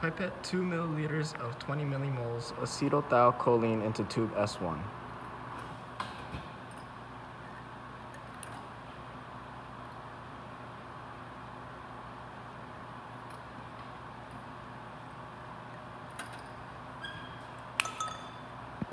Pipette 2 milliliters of 20 millimoles acetylthiocholine into tube S1.